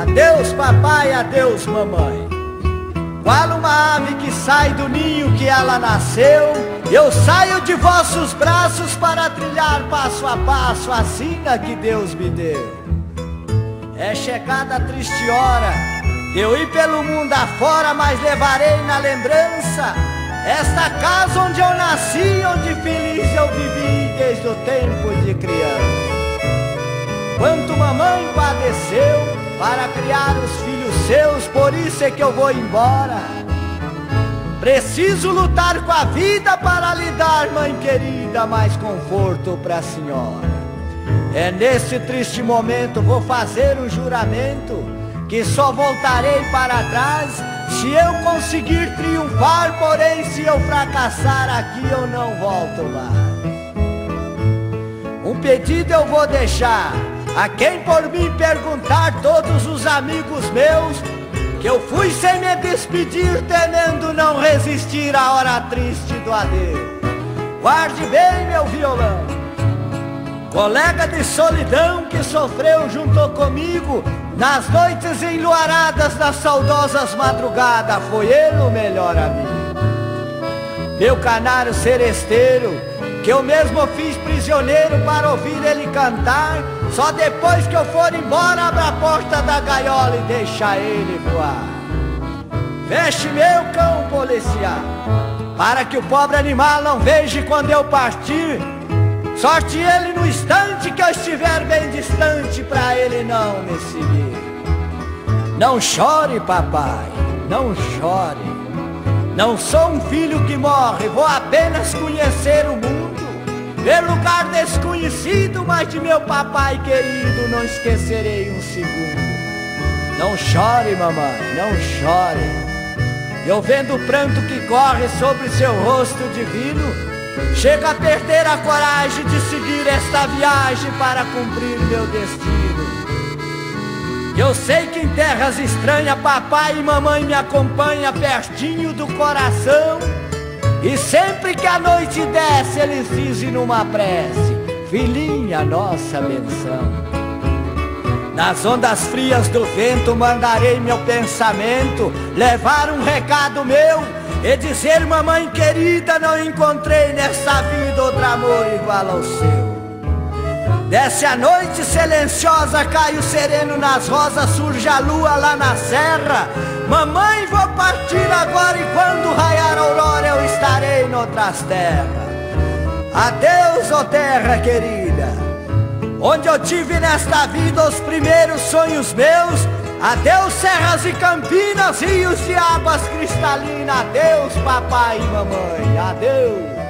Adeus, papai, adeus, mamãe. Qual uma ave que sai do ninho que ela nasceu, eu saio de vossos braços para trilhar passo a passo a sina que Deus me deu. É chegada a triste hora, eu ir pelo mundo afora, mas levarei na lembrança esta casa onde eu nasci, onde feliz eu vivi desde o tempo de criança. Quanto mamãe padeceu para criar os filhos seus, por isso é que eu vou embora. Preciso lutar com a vida para lhe dar, mãe querida, mais conforto para a senhora. É nesse triste momento vou fazer um juramento que só voltarei para trás se eu conseguir triunfar, porém se eu fracassar aqui eu não volto mais. Um pedido eu vou deixar a quem por mim perguntar todos os amigos meus que eu fui sem me despedir temendo não resistir à hora triste do adeus. Guarde bem meu violão Colega de solidão que sofreu junto comigo Nas noites enluaradas das saudosas madrugadas Foi ele o melhor amigo Meu canário seresteiro Que eu mesmo fiz prisioneiro para ouvir ele cantar Só depois que eu for embora abra a porta da gaiola e deixa ele voar Feche meu cão policial Para que o pobre animal não veja quando eu partir Sorte ele no instante que eu estiver bem distante para ele não me seguir. Não chore, papai, não chore. Não sou um filho que morre, vou apenas conhecer o mundo. Ver lugar desconhecido, mas de meu papai querido não esquecerei um segundo. Não chore, mamãe, não chore. Eu vendo o pranto que corre sobre seu rosto divino, Chega a perder a coragem de seguir esta viagem para cumprir meu destino. Eu sei que em terras estranhas papai e mamãe me acompanham pertinho do coração. E sempre que a noite desce, eles dizem numa prece: Filhinha, nossa benção. Nas ondas frias do vento mandarei meu pensamento levar um recado meu e dizer, mamãe querida, não encontrei nessa vida outro amor igual ao seu. Desce a noite silenciosa, cai o sereno nas rosas, surge a lua lá na serra. Mamãe, vou partir agora e quando raiar noutras terras. Adeus, ó oh terra querida, onde eu tive nesta vida os primeiros sonhos meus Adeus serras e campinas, rios de águas cristalinas. Adeus papai e mamãe, adeus.